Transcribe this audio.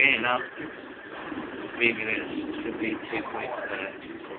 Again, now Maybe there's should be two points there.